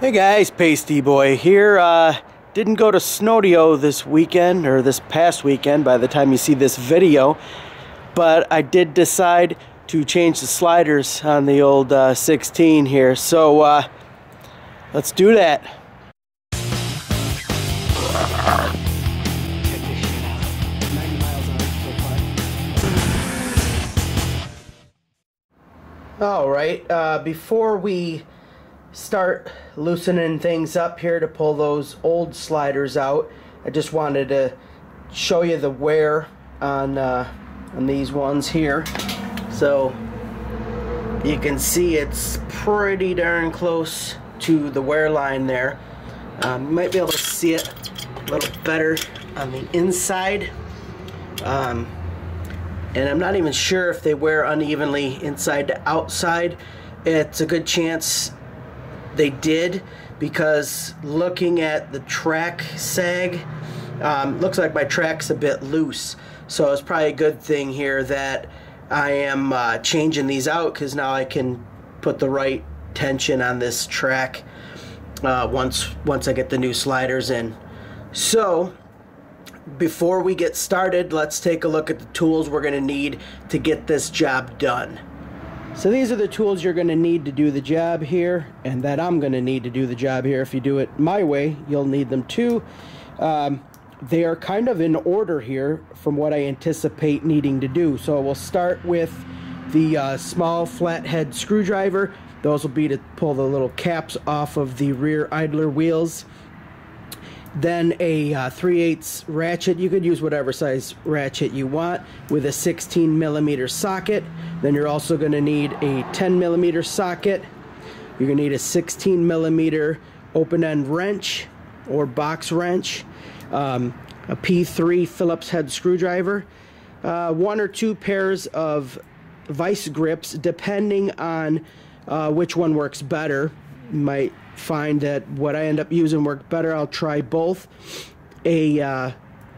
Hey guys, Paisteboy here. Uh, didn't go to Snowdio this weekend, or this past weekend by the time you see this video, but I did decide to change the sliders on the old uh, 16 here. So uh, let's do that. All right, uh, before we start loosening things up here to pull those old sliders out, I just wanted to show you the wear on, uh, on these ones here. So you can see it's pretty darn close to the wear line there. Um, you might be able to see it a little better on the inside. Um, and I'm not even sure if they wear unevenly inside to outside. It's a good chance they did because looking at the track sag, um, looks like my track's a bit loose. So it's probably a good thing here that I am uh, changing these out because now I can put the right tension on this track uh, once once I get the new sliders in. So before we get started, let's take a look at the tools we're going to need to get this job done. So these are the tools you're going to need to do the job here, and that I'm going to need to do the job here. If you do it my way, you'll need them too. Um, they are kind of in order here from what I anticipate needing to do. So we'll start with the uh, small flathead screwdriver. Those will be to pull the little caps off of the rear idler wheels then a uh, 3 8 ratchet. You could use whatever size ratchet you want with a 16 millimeter socket. Then you're also going to need a 10 millimeter socket. You're going to need a 16 millimeter open end wrench or box wrench um, a P3 Phillips head screwdriver uh, one or two pairs of vice grips depending on uh, which one works better might find that what I end up using work better. I'll try both. A uh,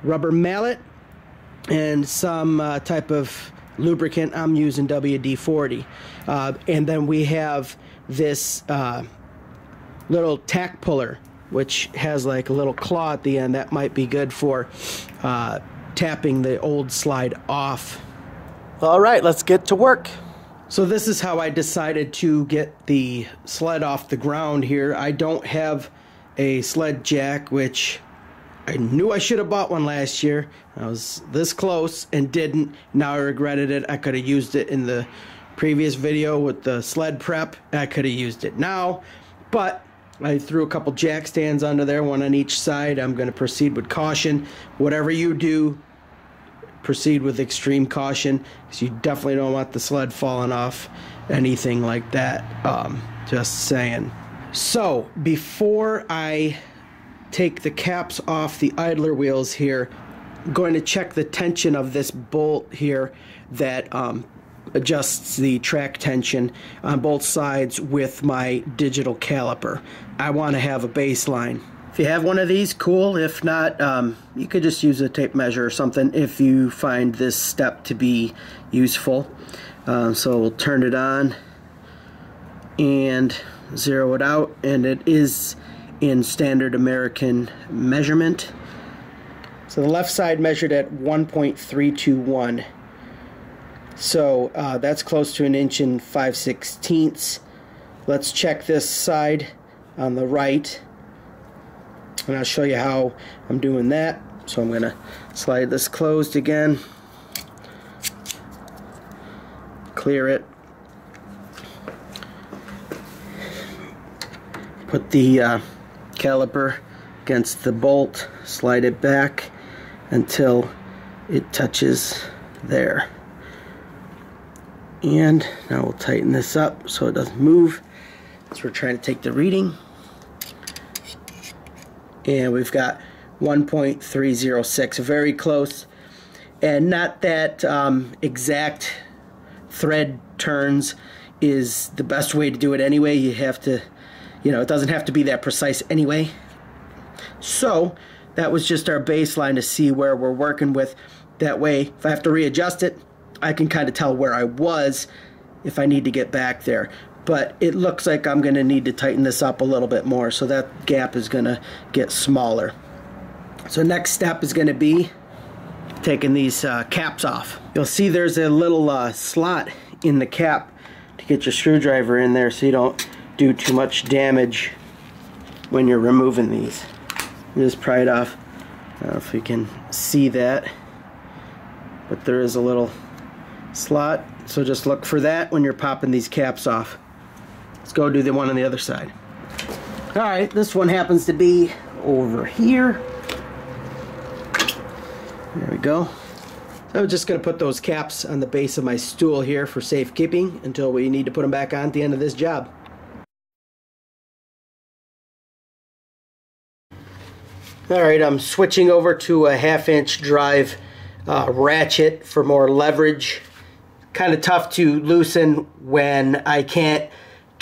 rubber mallet and some uh, type of lubricant. I'm using WD-40. Uh, and then we have this uh, little tack puller, which has like a little claw at the end. That might be good for uh, tapping the old slide off. All right, let's get to work. So this is how I decided to get the sled off the ground here. I don't have a sled jack, which I knew I should have bought one last year. I was this close and didn't. Now I regretted it. I could have used it in the previous video with the sled prep. I could have used it now, but I threw a couple jack stands under there, one on each side. I'm going to proceed with caution. Whatever you do, proceed with extreme caution because you definitely don't want the sled falling off anything like that um, just saying. So before i take the caps off the idler wheels here i'm going to check the tension of this bolt here that um, adjusts the track tension on both sides with my digital caliper. I want to have a baseline if you have one of these, cool. If not, um, you could just use a tape measure or something if you find this step to be useful. Um, so we'll turn it on and zero it out and it is in standard American measurement. So the left side measured at 1.321. So uh, that's close to an inch and 5 sixteenths. Let's check this side on the right and I'll show you how I'm doing that. So I'm gonna slide this closed again. Clear it. Put the uh, caliper against the bolt slide it back until it touches there. And now we'll tighten this up so it doesn't move. So we're trying to take the reading and we've got 1.306 very close. And not that um, exact thread turns is the best way to do it anyway. You have to you know it doesn't have to be that precise anyway. So that was just our baseline to see where we're working with. That way if I have to readjust it I can kind of tell where I was if I need to get back there but it looks like I'm going to need to tighten this up a little bit more so that gap is going to get smaller. So next step is going to be taking these uh, caps off. You'll see there's a little uh, slot in the cap to get your screwdriver in there so you don't do too much damage when you're removing these. Just pry it off. I don't know if you can see that, but there is a little slot. So just look for that when you're popping these caps off. Let's go do the one on the other side. All right, this one happens to be over here. There we go. I'm just going to put those caps on the base of my stool here for safekeeping until we need to put them back on at the end of this job. Alright, I'm switching over to a half inch drive uh, ratchet for more leverage. Kind of tough to loosen when I can't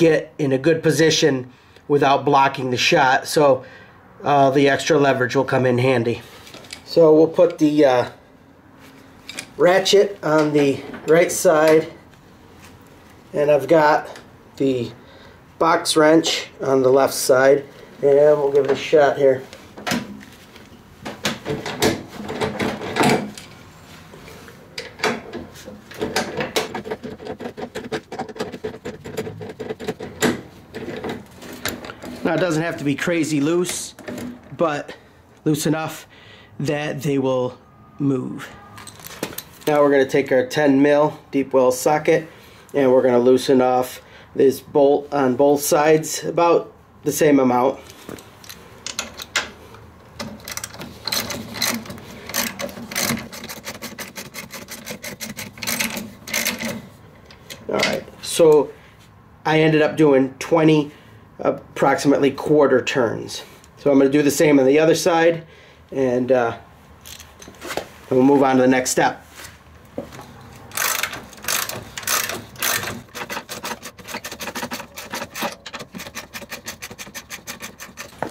get in a good position without blocking the shot. So uh, the extra leverage will come in handy. So we'll put the uh, ratchet on the right side and I've got the box wrench on the left side and we'll give it a shot here. It doesn't have to be crazy loose, but loose enough that they will move. Now we're going to take our 10 mil deep well socket and we're going to loosen off this bolt on both sides about the same amount. Alright, so I ended up doing 20 approximately quarter turns. So I'm going to do the same on the other side and, uh, we'll move on to the next step.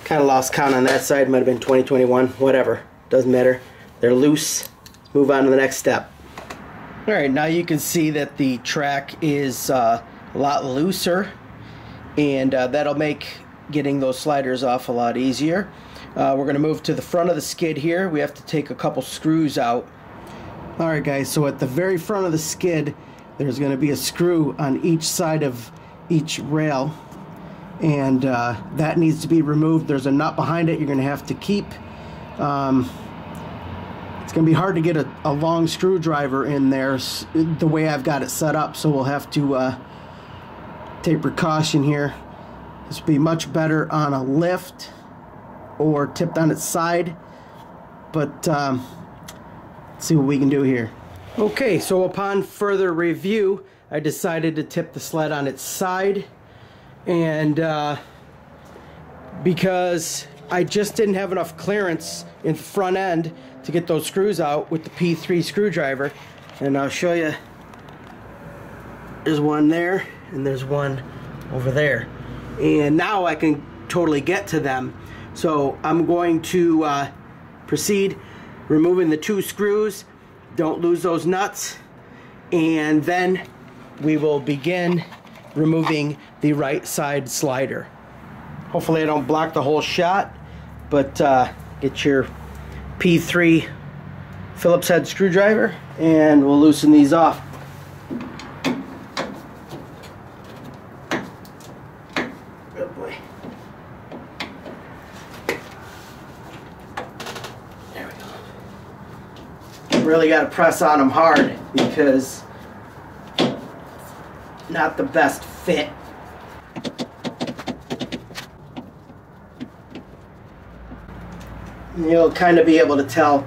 Kind of lost count on that side, might have been 2021, whatever, doesn't matter. They're loose. Let's move on to the next step. All right, now you can see that the track is uh, a lot looser and uh, that'll make getting those sliders off a lot easier. Uh, we're going to move to the front of the skid here. We have to take a couple screws out. Alright guys, so at the very front of the skid there's going to be a screw on each side of each rail and uh, that needs to be removed. There's a nut behind it you're going to have to keep. Um, it's going to be hard to get a, a, long screwdriver in there the way I've got it set up so we'll have to uh, take precaution here. This would be much better on a lift or tipped on its side. But um, let's see what we can do here. Okay, so upon further review, I decided to tip the sled on its side. And uh, because I just didn't have enough clearance in the front end to get those screws out with the P3 screwdriver. And I'll show you. There's one there and there's one over there. And now I can totally get to them. So I'm going to uh, proceed removing the two screws. Don't lose those nuts. And then we will begin removing the right side slider. Hopefully I don't block the whole shot, but uh, get your P3 Phillips head screwdriver and we'll loosen these off. Really got to press on them hard because not the best fit. You'll kind of be able to tell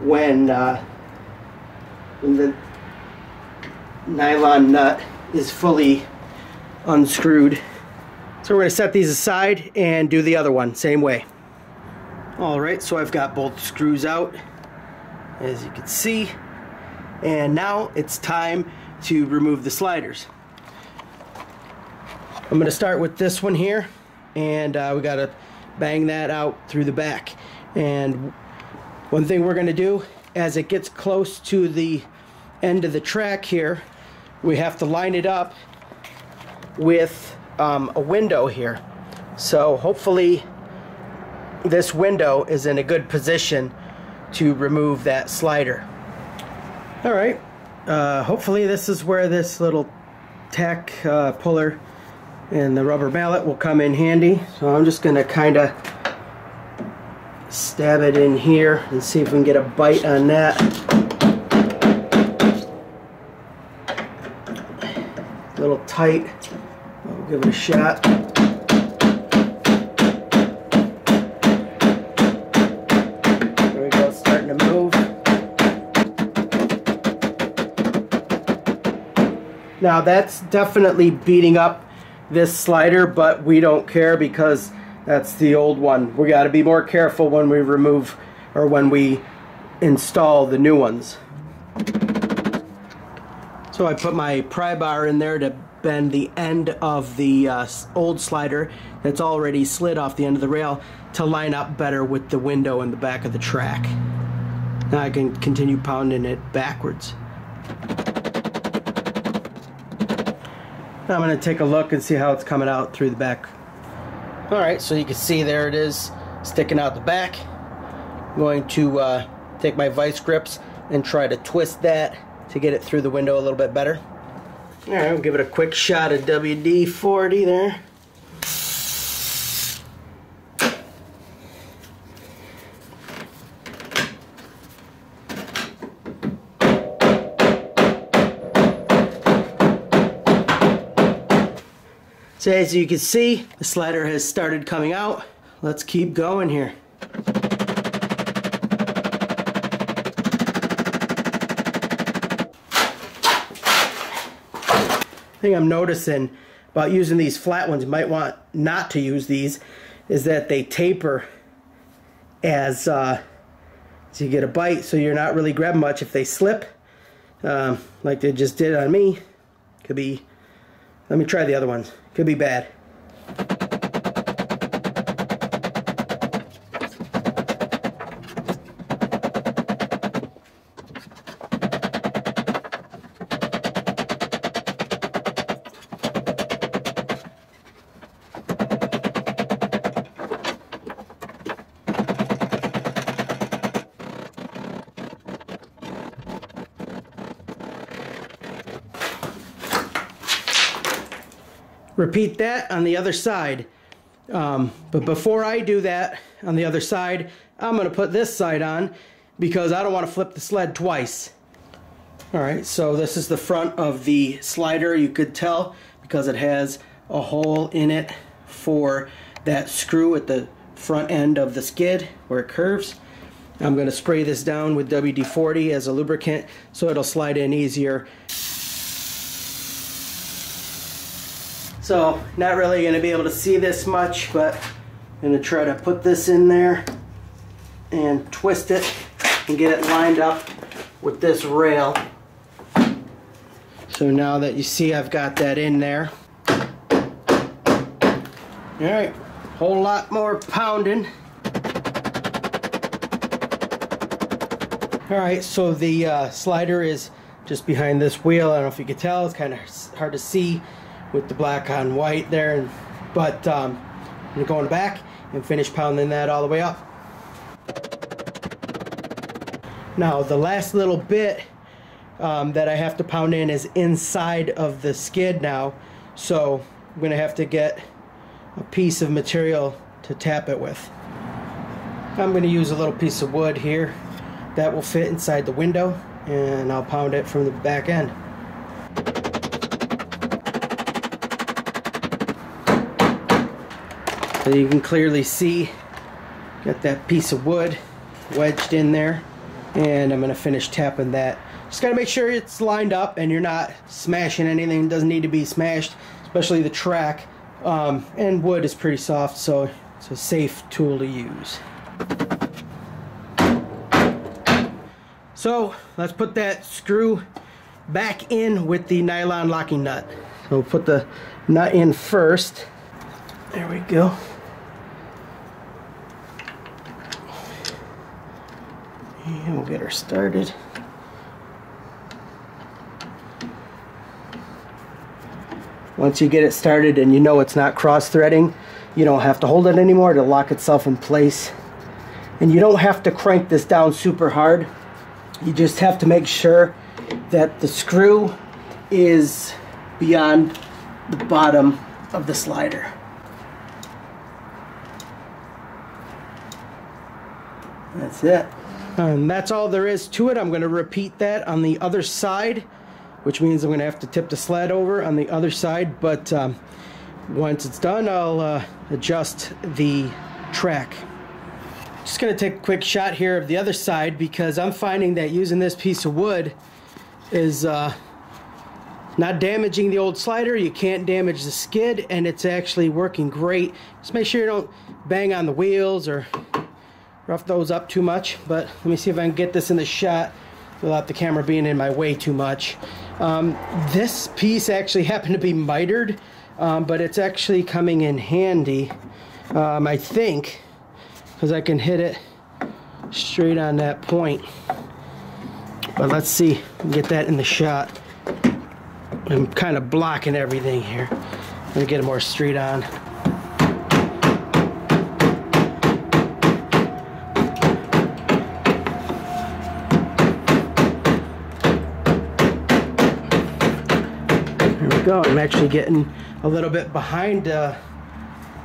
when, uh, when the nylon nut is fully unscrewed. So we're going to set these aside and do the other one, same way. Alright, so I've got both screws out as you can see. And now it's time to remove the sliders. I'm going to start with this one here and uh, we got to bang that out through the back. And one thing we're going to do as it gets close to the end of the track here, we have to line it up with um, a window here. So hopefully this window is in a good position to remove that slider. All right, uh, hopefully this is where this little tack uh, puller and the rubber mallet will come in handy. So I'm just gonna kind of stab it in here and see if we can get a bite on that. A little tight. I'll give it a shot. Now that's definitely beating up this slider, but we don't care because that's the old one. We got to be more careful when we remove or when we install the new ones. So I put my pry bar in there to bend the end of the uh, old slider that's already slid off the end of the rail to line up better with the window in the back of the track. Now I can continue pounding it backwards. Now I'm going to take a look and see how it's coming out through the back. Alright, so you can see there it is sticking out the back. I'm going to uh, take my vice grips and try to twist that to get it through the window a little bit better. Alright, we'll give it a quick shot of WD-40 there. So as you can see, the slider has started coming out. Let's keep going here. thing I'm noticing about using these flat ones, you might want not to use these, is that they taper as, uh, as you get a bite, so you're not really grabbing much. If they slip, um, like they just did on me, could be, let me try the other ones, could be bad. Repeat that on the other side. Um, but before I do that on the other side, I'm going to put this side on because I don't want to flip the sled twice. Alright, so this is the front of the slider. You could tell because it has a hole in it for that screw at the front end of the skid where it curves. I'm going to spray this down with WD-40 as a lubricant so it'll slide in easier. So not really going to be able to see this much, but I'm going to try to put this in there and twist it and get it lined up with this rail. So now that you see I've got that in there. Alright, whole lot more pounding. Alright, so the uh, slider is just behind this wheel. I don't know if you can tell, it's kind of hard to see with the black on white there. But um, I'm going back and finish pounding that all the way up. Now the last little bit um, that I have to pound in is inside of the skid now. So I'm going to have to get a piece of material to tap it with. I'm going to use a little piece of wood here that will fit inside the window and I'll pound it from the back end. So you can clearly see, got that piece of wood wedged in there. And I'm to finish tapping that. Just got to make sure it's lined up and you're not smashing anything. It doesn't need to be smashed, especially the track. Um, and wood is pretty soft, so it's a safe tool to use. So let's put that screw back in with the nylon locking nut. So we'll put the nut in first. There we go. And we'll get her started. Once you get it started and you know it's not cross-threading, you don't have to hold it anymore to lock itself in place. And you don't have to crank this down super hard. You just have to make sure that the screw is beyond the bottom of the slider. That's it. And that's all there is to it. I'm going to repeat that on the other side, which means I'm going to have to tip the sled over on the other side. But um, once it's done, I'll uh, adjust the track. Just going to take a quick shot here of the other side because I'm finding that using this piece of wood is uh, not damaging the old slider. You can't damage the skid and it's actually working great. Just make sure you don't bang on the wheels or rough those up too much, but let me see if I can get this in the shot without the camera being in my way too much. Um, this piece actually happened to be mitered, um, but it's actually coming in handy, um, I think, because I can hit it straight on that point. But let's see, get that in the shot. I'm kind of blocking everything here. Let me get it more straight on. Go. I'm actually getting a little bit behind uh,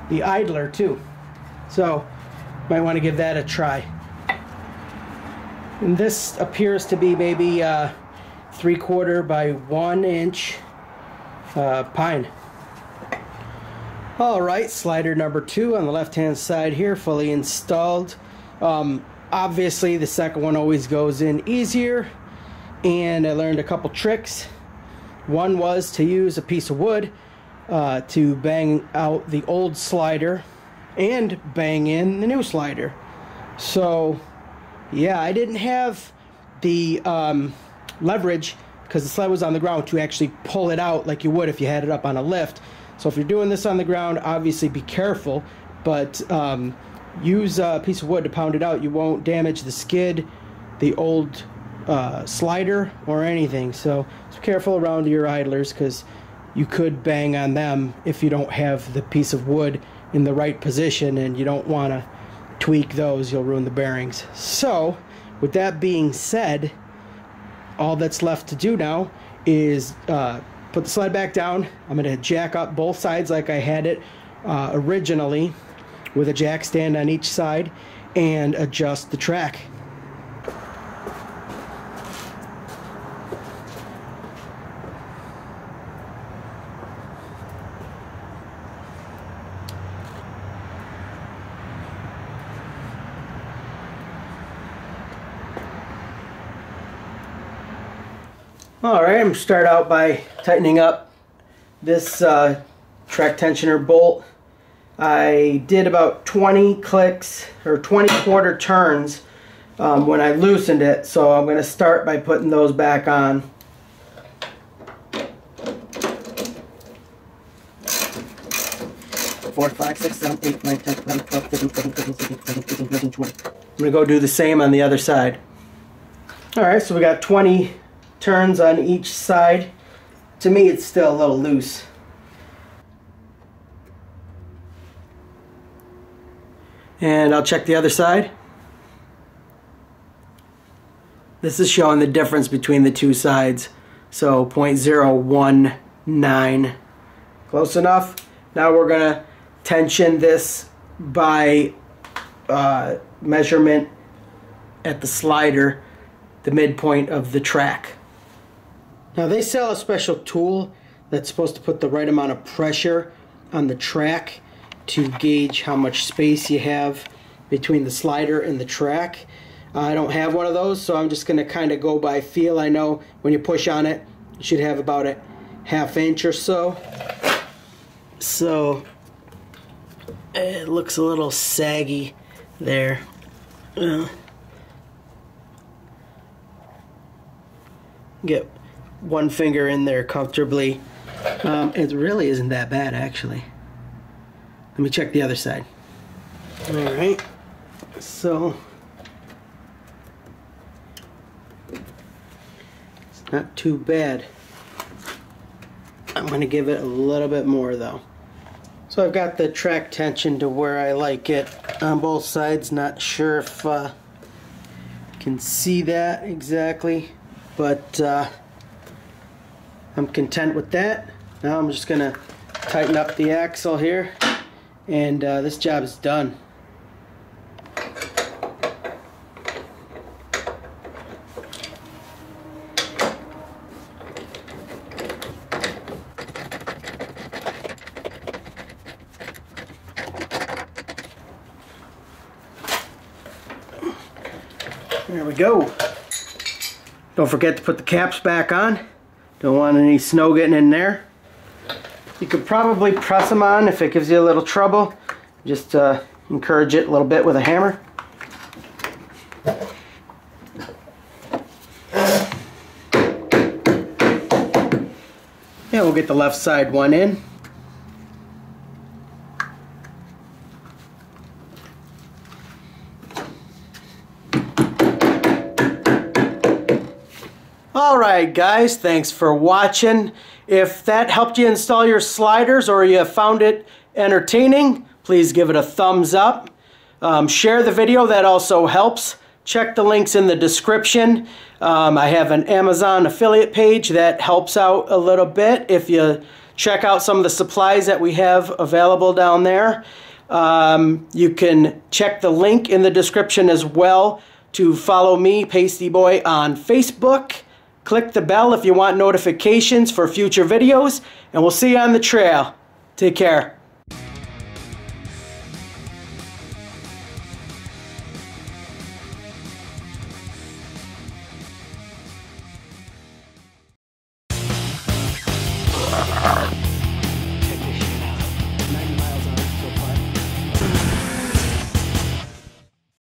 the idler too. So might want to give that a try. And this appears to be maybe uh, three quarter by one inch uh, pine. All right, slider number two on the left hand side here, fully installed. Um, obviously the second one always goes in easier and I learned a couple tricks one was to use a piece of wood uh, to bang out the old slider and bang in the new slider. So, yeah, I didn't have the um, leverage because the sled was on the ground to actually pull it out like you would if you had it up on a lift. So if you're doing this on the ground, obviously be careful, but um, use a piece of wood to pound it out. You won't damage the skid, the old uh, slider or anything. So be careful around your idlers because you could bang on them if you don't have the piece of wood in the right position and you don't want to tweak those. You'll ruin the bearings. So with that being said, all that's left to do now is uh, put the sled back down. I'm going to jack up both sides like I had it uh, originally with a jack stand on each side and adjust the track. Alright, I'm going to start out by tightening up this uh, track tensioner bolt. I did about 20 clicks or 20 quarter turns um, when I loosened it, so I'm going to start by putting those back on. Four, five, six, seven, eight, nine, ten, eleven, twelve, thirteen, fourteen, fifteen, sixteen, seventeen, eighteen, nineteen, twenty. I'm going to go do the same on the other side. Alright, so we got 20 turns on each side. To me, it's still a little loose. And I'll check the other side. This is showing the difference between the two sides. So 0.019. Close enough. Now we're going to tension this by uh, measurement at the slider, the midpoint of the track. Now they sell a special tool that's supposed to put the right amount of pressure on the track to gauge how much space you have between the slider and the track. I don't have one of those, so I'm just going to kind of go by feel. I know when you push on it, you should have about a half inch or so. So it looks a little saggy there. Uh, get one finger in there comfortably. Um, it really isn't that bad, actually. Let me check the other side. All right, so it's not too bad. I'm going to give it a little bit more though. So I've got the track tension to where I like it on both sides. Not sure if uh, you can see that exactly, but uh, I'm content with that. Now I'm just to tighten up the axle here and uh, this job is done. There we go. Don't forget to put the caps back on. Don't want any snow getting in there. You could probably press them on if it gives you a little trouble. Just uh, encourage it a little bit with a hammer. Yeah, we'll get the left side one in. Alright guys, thanks for watching. If that helped you install your sliders or you found it entertaining, please give it a thumbs up. Um, share the video, that also helps. Check the links in the description. Um, I have an Amazon affiliate page that helps out a little bit if you check out some of the supplies that we have available down there. Um, you can check the link in the description as well to follow me, Paisteboy, on Facebook. Click the bell if you want notifications for future videos, and we'll see you on the trail. Take care.